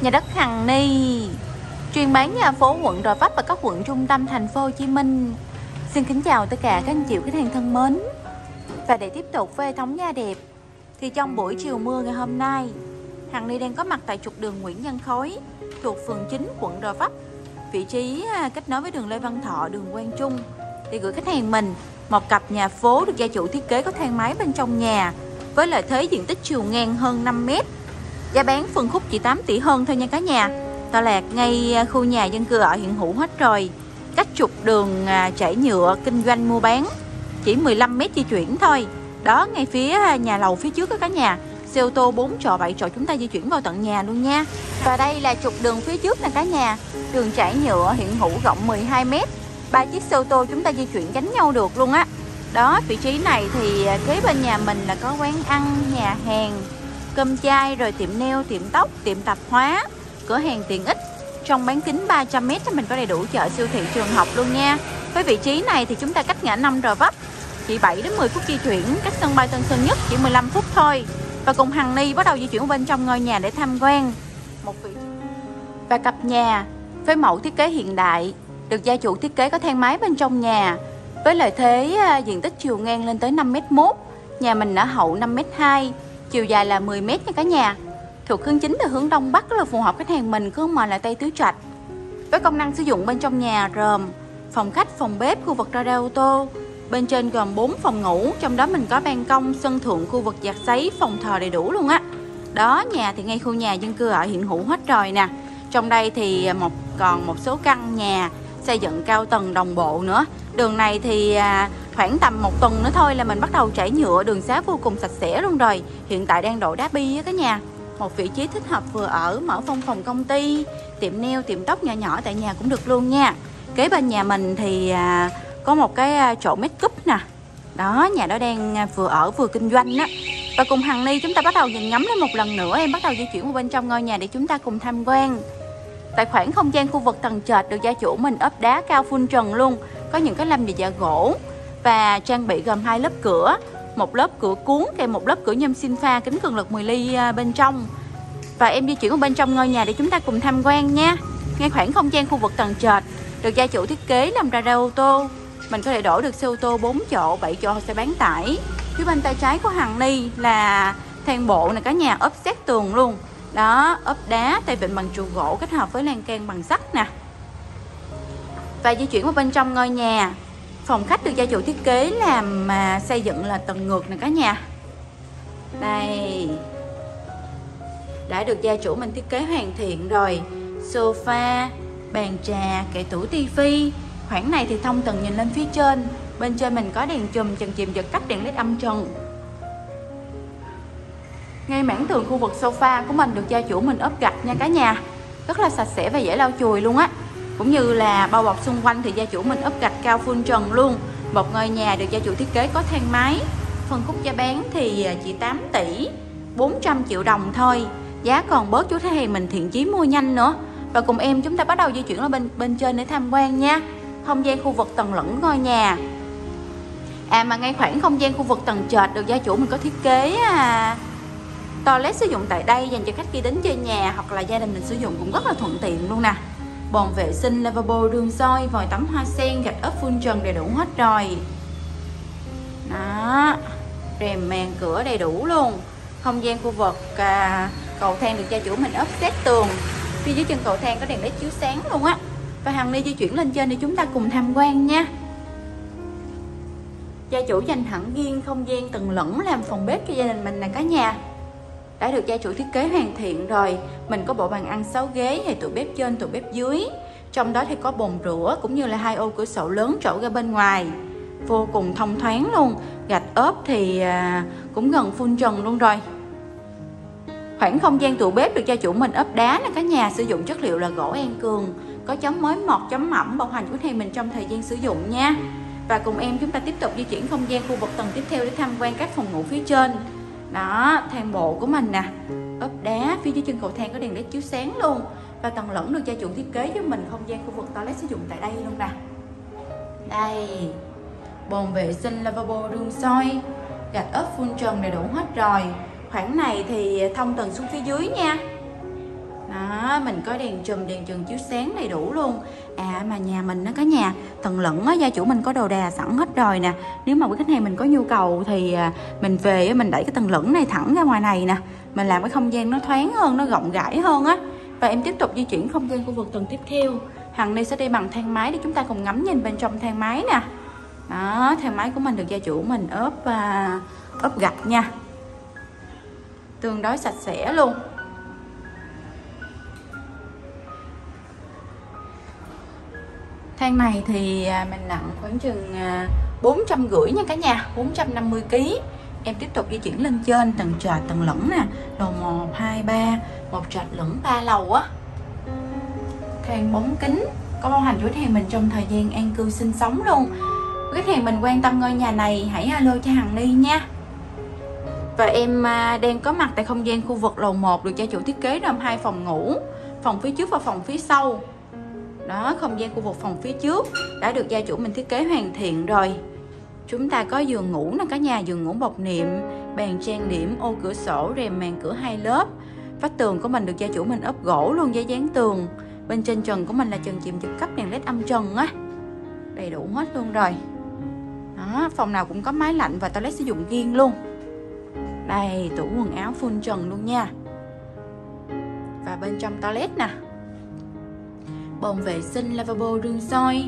Nhà đất Hằng Ni chuyên bán nhà phố quận Gò Vấp và các quận trung tâm thành phố Hồ Chí Minh. Xin kính chào tất cả các anh chị khách hàng thân mến. Và để tiếp tục với hệ thống nhà đẹp thì trong buổi chiều mưa ngày hôm nay, Hằng Ni đang có mặt tại trục đường Nguyễn Văn Khối thuộc phường 9 quận Gò Vấp, vị trí à, kết nối với đường Lê Văn Thọ, đường Quang Trung để gửi khách hàng mình một cặp nhà phố được gia chủ thiết kế có thang máy bên trong nhà với lợi thế diện tích chiều ngang hơn 5 mét Giá bán phân khúc chỉ 8 tỷ hơn thôi nha cả nhà. Tọa lạc ngay à, khu nhà dân cư ở hiện hữu hết rồi. Cách trục đường à, chảy nhựa, kinh doanh, mua bán. Chỉ 15 mét di chuyển thôi. Đó, ngay phía à, nhà lầu phía trước đó cả nhà. Xe ô tô 4 trọ 7 trọ chúng ta di chuyển vào tận nhà luôn nha. Và đây là trục đường phía trước nè cả nhà. Đường chảy nhựa hiện hữu rộng 12 mét. Ba chiếc xe ô tô chúng ta di chuyển gánh nhau được luôn á. Đó, vị trí này thì kế bên nhà mình là có quán ăn, nhà hàng cơm chai rồi tiệm nail, tiệm tóc, tiệm tạp hóa, cửa hàng tiện ích. Trong bán kính 300m thì mình có đầy đủ chợ siêu thị trường học luôn nha. Với vị trí này thì chúng ta cách ngã 5 Rò Vấp chỉ 7 đến 10 phút di chuyển, cách sân bay Tân Sơn Nhất chỉ 15 phút thôi. Và cùng Hằng Ni bắt đầu di chuyển bên trong ngôi nhà để tham quan. Một vị và cặp nhà với mẫu thiết kế hiện đại, được gia chủ thiết kế có thang máy bên trong nhà với lợi thế à, diện tích chiều ngang lên tới 5m1, nhà mình ở hậu 5m2 chiều dài là 10 mét nha cả nhà. Thuộc hướng chính từ hướng đông bắc rất là phù hợp khách hàng mình cứ mà là tây tứ trạch. Với công năng sử dụng bên trong nhà gồm phòng khách, phòng bếp, khu vực radar ô tô. Bên trên gồm 4 phòng ngủ, trong đó mình có ban công, sân thượng, khu vực giặt sấy, phòng thờ đầy đủ luôn á. Đó, nhà thì ngay khu nhà dân cư ở hiện hữu hết rồi nè. Trong đây thì một còn một số căn nhà xây dựng cao tầng đồng bộ nữa. Đường này thì à, khoảng tầm một tuần nữa thôi là mình bắt đầu trải nhựa. Đường xá vô cùng sạch sẽ luôn rồi. Hiện tại đang đổ đá bi á cả nhà. Một vị trí thích hợp vừa ở, mở phong phòng công ty, tiệm nail, tiệm tóc nhỏ nhỏ tại nhà cũng được luôn nha. Kế bên nhà mình thì à, có một cái à, chỗ make up nè. Đó, nhà đó đang à, vừa ở vừa kinh doanh á. Và cùng hằng ni chúng ta bắt đầu nhìn ngắm lên một lần nữa. Em bắt đầu di chuyển vào bên trong ngôi nhà để chúng ta cùng tham quan. Tại khoảng không gian khu vực tầng trệt được gia chủ mình ốp đá cao phun trần luôn. Có những cái lâm gì dạ gỗ và trang bị gồm hai lớp cửa, một lớp cửa cuốn kèm một lớp cửa nhôm xin pha kính cường lực 10 ly à, bên trong. Và em di chuyển vào bên trong ngôi nhà để chúng ta cùng tham quan nha. Ngay khoảng không gian khu vực tầng trệt, được gia chủ thiết kế làm ra ra ô tô. Mình có thể đổ được xe ô tô 4 chỗ 7 chỗ xe bán tải. Phía bên tay trái của Hằng Ni là thang bộ này, cả nhà ốp xét tường luôn. Đó, ốp đá tay vịn bằng trụ gỗ kết hợp với lan can bằng sắt nè. Và di chuyển vào bên trong ngôi nhà phòng khách được gia chủ thiết kế làm mà xây dựng là tầng ngược nè cả nhà. Đây. Đã được gia chủ mình thiết kế hoàn thiện rồi. Sofa, bàn trà, kệ tủ tivi. Khoảng này thì thông tầng nhìn lên phía trên. Bên trên mình có đèn chùm trần chìm giật cách đèn led âm trần. Ngay mảng tường khu vực sofa của mình được gia chủ mình ốp gạch nha cả nhà. Rất là sạch sẽ và dễ lau chùi luôn á cũng như là bao bọc xung quanh thì gia chủ mình ốp gạch cao phun trần luôn. Một ngôi nhà được gia chủ thiết kế có thang máy. Phân khúc giá bán thì à, chỉ 8 tỷ 400 triệu đồng thôi. Giá còn bớt chú thấy mình thiện chí mua nhanh nữa. Và cùng em chúng ta bắt đầu di chuyển lên bên bên trên để tham quan nha. Không gian khu vực tầng lẫn ngôi nhà. À mà ngay khoảng không gian khu vực tầng trệt được gia chủ mình có thiết kế à, toilet sử dụng tại đây dành cho khách khi đến chơi nhà hoặc là gia đình mình sử dụng cũng rất là thuận tiện luôn nè bồn vệ sinh lavabo đường soi vòi tắm hoa sen gạch ốp phun trần đầy đủ hết rồi. Đó rèm màn cửa đầy đủ luôn. Không gian khu vực à, cầu thang được gia chủ mình ốp xét tường. Phía dưới chân cầu thang có đèn led chiếu sáng luôn á. Và hằng Ly di chuyển lên trên để chúng ta cùng tham quan nha. Gia chủ dành hẳn riêng không gian tầng lẫn làm phòng bếp cho gia đình mình nè cả nhà đã được gia chủ thiết kế hoàn thiện rồi. Mình có bộ bàn ăn 6 ghế hay tủ bếp trên, tủ bếp dưới. Trong đó thì có bồn rửa cũng như là hai ô cửa sổ lớn trổ ra bên ngoài. Vô cùng thông thoáng luôn. Gạch ốp thì à, cũng gần phun trần luôn rồi. Khoảng không gian tủ bếp được gia chủ mình ốp đá nè cả nhà sử dụng chất liệu là gỗ an cường, có chấm mối mọt chấm mỏng bảo hành của thầy mình trong thời gian sử dụng nha. Và cùng em chúng ta tiếp tục di chuyển không gian khu vực tầng tiếp theo để tham quan các phòng ngủ phía trên đó, thang bộ của mình nè. Ốp đá, phía dưới chân cầu thang có đèn led chiếu sáng luôn. Và tầng lẫn được gia chủ thiết kế với mình, không gian khu vực toilet sử dụng tại đây luôn nè. Đây, bồn vệ sinh lavabo đun soi. Gạch ốp phun trần đầy đủ hết rồi. Khoảng này thì thông tầng xuống phía dưới nha đó mình có đèn chùm, đèn chừng chiếu sáng đầy đủ luôn. À mà nhà mình nó có nhà, tầng lẫn á, gia chủ mình có đồ đà sẵn hết rồi nè. Nếu mà quý khách hàng mình có nhu cầu thì à, mình về mình đẩy cái tầng lẫn này thẳng ra ngoài này nè. Mình làm cái không gian nó thoáng hơn, nó rộng rãi hơn á. Và em tiếp tục di chuyển không gian khu vực tầng tiếp theo. Hằng Ni sẽ đi bằng thang máy để chúng ta cùng ngắm nhìn bên trong thang máy nè. Đó, thang máy của mình được gia chủ mình ốp à, ốp gạch nha. Tương đối sạch sẽ luôn. Thang này thì à, mình nặng khoảng chừng à, bốn trăm rưỡi nha cả nhà 450 kg em tiếp tục di chuyển lên trên tầng trệt tầng lửng nè. Lầu 1, 2, 3 một trệt lửng ba lầu á. Thang bóng kính có bao hành khách hàng mình trong thời gian an cư sinh sống luôn. Khách hàng mình quan tâm ngôi nhà này hãy à, alo cho Hằng Ni nha. Và em à, đang có mặt tại không gian khu vực lầu 1 được gia chủ thiết kế gồm hai phòng ngủ phòng phía trước và phòng phía sau đó, không gian khu vực phòng phía trước đã được gia chủ mình thiết kế hoàn thiện rồi. Chúng ta có giường ngủ nè, cả nhà giường ngủ bọc niệm, bàn trang điểm, ô cửa sổ, rèm màn cửa hai lớp. Vách tường của mình được gia chủ mình ốp gỗ luôn giấy dán tường. Bên trên trần của mình là trần chìm trực cấp đèn led âm trần á. Đầy đủ hết luôn rồi. Đó, phòng nào cũng có máy lạnh và toilet sử dụng riêng luôn. Đây, tủ quần áo full trần luôn nha. Và bên trong toilet nè bồn vệ sinh lavabo rương soi.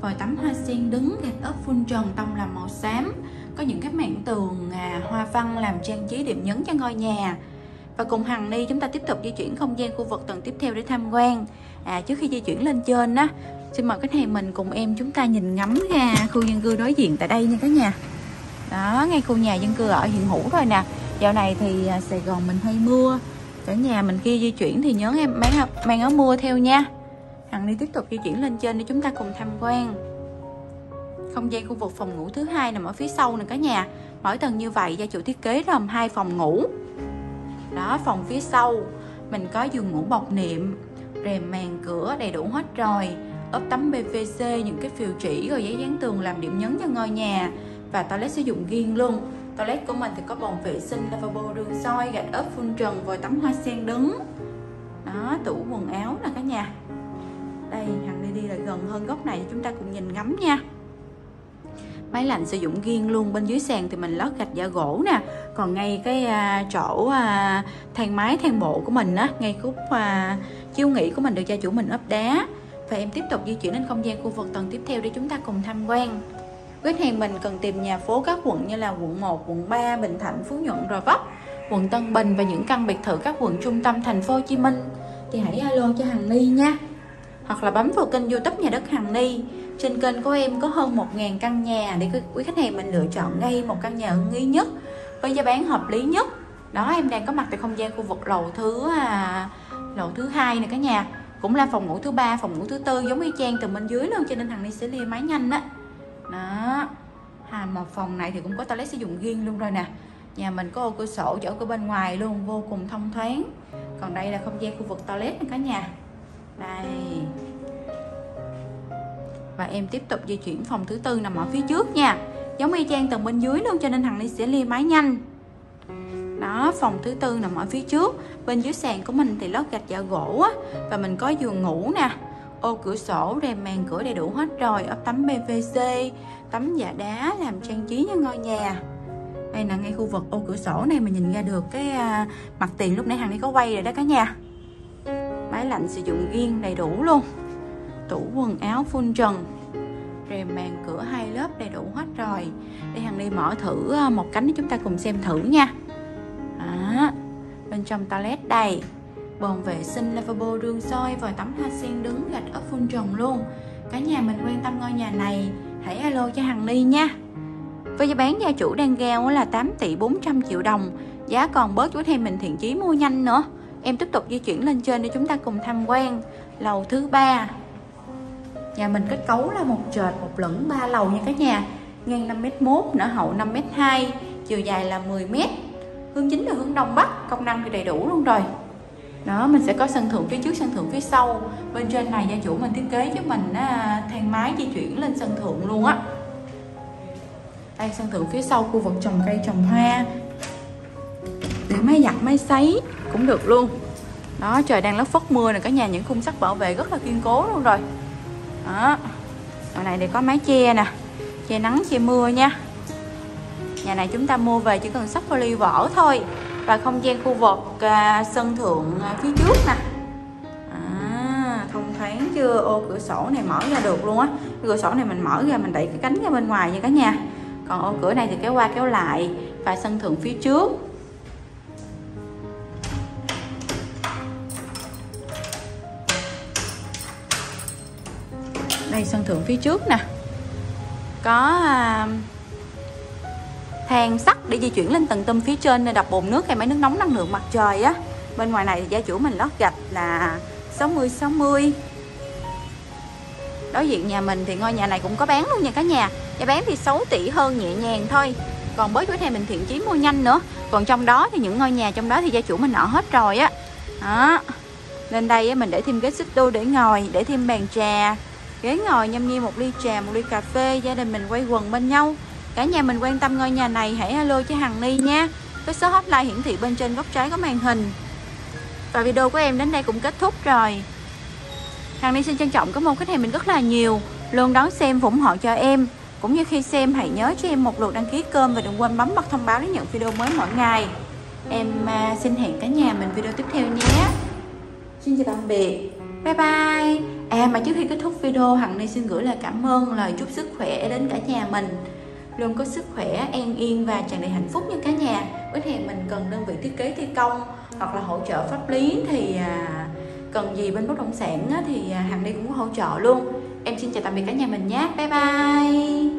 Vòi tắm hoa sen đứng gạch ốp phun trần tông làm màu xám. Có những cái mảng tường à, hoa văn làm trang trí điểm nhấn cho ngôi nhà. Và cùng Hằng Ni chúng ta tiếp tục di chuyển không gian khu vực tầng tiếp theo để tham quan. À, trước khi di chuyển lên trên á xin mời khách hàng mình cùng em chúng ta nhìn ngắm ra khu dân cư đối diện tại đây nha cả nhà. Đó ngay khu nhà dân cư ở hiện hữu thôi nè. Dạo này thì à, Sài Gòn mình hay mưa. Cả nhà mình khi di chuyển thì nhớ em mang mang áo mưa theo nha. Hằng đi tiếp tục di chuyển lên trên để chúng ta cùng tham quan. Không gian khu vực phòng ngủ thứ hai nằm ở phía sau nè cả nhà. Mỗi tầng như vậy gia chủ thiết kế gồm hai phòng ngủ. Đó, phòng phía sau. Mình có giường ngủ bọc niệm, rèm màn cửa đầy đủ hết rồi. Ốp tấm PVC những cái phiêu chỉ rồi giấy dán tường làm điểm nhấn cho ngôi nhà. Và toilet sử dụng riêng luôn. Toilet của mình thì có bồn vệ sinh, lavabo, đường soi, gạch ốp phun trần, vòi tắm hoa sen đứng. Đó, tủ quần áo nè cả nhà đây hằng đi đi lại gần hơn góc này chúng ta cùng nhìn ngắm nha. Máy lạnh sử dụng riêng luôn bên dưới sàn thì mình lót gạch da gỗ nè. Còn ngay cái à, chỗ à, thang máy thang bộ của mình á ngay khúc à, chiêu nghỉ của mình được gia chủ mình ốp đá. Và em tiếp tục di chuyển đến không gian khu vực tầng tiếp theo để chúng ta cùng tham quan. Khách hàng mình cần tìm nhà phố các quận như là quận 1, quận 3, Bình Thạnh, Phú Nhuận, Gò Vấp, quận Tân Bình và những căn biệt thự các quận trung tâm thành phố Hồ Chí Minh. Thì hãy alo cho Hằng ly nha. Hoặc là bấm vào kênh YouTube nhà đất Hằng Ni. Trên kênh của em có hơn 1.000 căn nhà để quý khách hàng mình lựa chọn ngay một căn nhà ưng ý nhất với giá bán hợp lý nhất. Đó em đang có mặt tại không gian khu vực lầu thứ à, lầu thứ hai này cả nhà. Cũng là phòng ngủ thứ ba phòng ngủ thứ tư giống y chang từ bên dưới luôn cho nên thằng Ni sẽ lia máy nhanh á. Đó à, một phòng này thì cũng có toilet sử dụng riêng luôn rồi nè. Nhà mình có ô cửa sổ chỗ cửa bên ngoài luôn vô cùng thông thoáng. Còn đây là không gian khu vực toilet nè cả nhà đây. Và em tiếp tục di chuyển phòng thứ tư nằm ở phía trước nha. Giống y chang tầng bên dưới luôn, cho nên thằng Ly sẽ lia máy nhanh. Đó, phòng thứ tư nằm ở phía trước. Bên dưới sàn của mình thì lót gạch dạ gỗ á, và mình có giường ngủ nè. Ô, cửa sổ, rèm màn, cửa đầy đủ hết rồi. Ốp tấm PVC tấm dạ đá, làm trang trí cho ngôi nhà. Đây là ngay khu vực ô, cửa sổ này mình nhìn ra được cái à, mặt tiền lúc nãy hàng đi có quay rồi đó cả nhà máy lạnh sử dụng riêng đầy đủ luôn. Tủ quần áo full trần rèm màn cửa hai lớp đầy đủ hết rồi. Đây hằng đi mở thử à, một cánh để chúng ta cùng xem thử nha. À, bên trong toilet đây. Bồn vệ sinh lavabo rương soi vòi tắm hoa sen đứng gạch ở phun trần luôn. Cả nhà mình quan tâm ngôi nhà này. Hãy alo cho Hằng ly nha. Với giá bán gia chủ đang giao là 8 tỷ 400 triệu đồng. Giá còn bớt chú thêm mình thiện chí mua nhanh nữa em tiếp tục di chuyển lên trên để chúng ta cùng tham quan lầu thứ ba. Nhà mình kết cấu là một trệt một lửng ba lầu nha cả nhà ngang 5m1 nở hậu 5m2 chiều dài là 10m hướng chính là hướng đông bắc công năng thì đầy đủ luôn rồi. Đó mình sẽ có sân thượng phía trước sân thượng phía sau. Bên trên này gia chủ mình thiết kế cho mình á, thang máy di chuyển lên sân thượng luôn á. Đây sân thượng phía sau khu vực trồng cây trồng hoa để máy giặt máy sấy cũng được luôn. Đó trời đang lất phất mưa này cả nhà những khung sắt bảo vệ rất là kiên cố luôn rồi. Đó Ở này thì có mái che nè che nắng che mưa nha. Nhà này chúng ta mua về chỉ cần sắp poly vỏ thôi và không gian khu vực à, sân thượng à, phía trước nè. À, thông thoáng chưa? Ô cửa sổ này mở ra được luôn á. Cửa sổ này mình mở ra mình đẩy cái cánh ra bên ngoài nha cả nhà. Còn ô cửa này thì kéo qua kéo lại và sân thượng phía trước. Đây sân thượng phía trước nè. Có à, thang sắt để di chuyển lên tầng tâm phía trên nên đập bồn nước hay máy nước nóng năng lượng mặt trời á. Bên ngoài này thì gia chủ mình lót gạch là 60 60 đối diện nhà mình thì ngôi nhà này cũng có bán luôn nha cả nhà. Giá bán thì 6 tỷ hơn nhẹ nhàng thôi. Còn bớt với này mình thiện chí mua nhanh nữa. Còn trong đó thì những ngôi nhà trong đó thì gia chủ mình ở hết rồi á. Đó. Lên đây mình để thêm ghế xích đu để ngồi để thêm bàn trà ghế ngồi nhâm nhi một ly trà, một ly cà phê, gia đình mình quay quần bên nhau. Cả nhà mình quan tâm ngôi nhà này, hãy alo cho Hằng Ni nha. Cái số hotline hiển thị bên trên góc trái có màn hình. Và video của em đến đây cũng kết thúc rồi. Hằng Ni xin trân trọng cảm ơn khách hàng mình rất là nhiều. Luôn đón xem, ủng hộ cho em. Cũng như khi xem, hãy nhớ cho em một lượt đăng ký kênh và đừng quên bấm bật thông báo để nhận video mới mỗi ngày. Em à, xin hẹn cả nhà mình video tiếp theo nhé. Xin chào tạm biệt. Bye bye à mà trước khi kết thúc video, hằng ni xin gửi lời cảm ơn, lời chúc sức khỏe đến cả nhà mình. Luôn có sức khỏe, an yên và tràn đầy hạnh phúc như cả nhà. Với hẹn mình cần đơn vị thiết kế thi công hoặc là hỗ trợ pháp lý thì à, cần gì bên bất động sản thì à, hằng ni cũng hỗ trợ luôn. Em xin chào tạm biệt cả nhà mình nhé. Bye bye.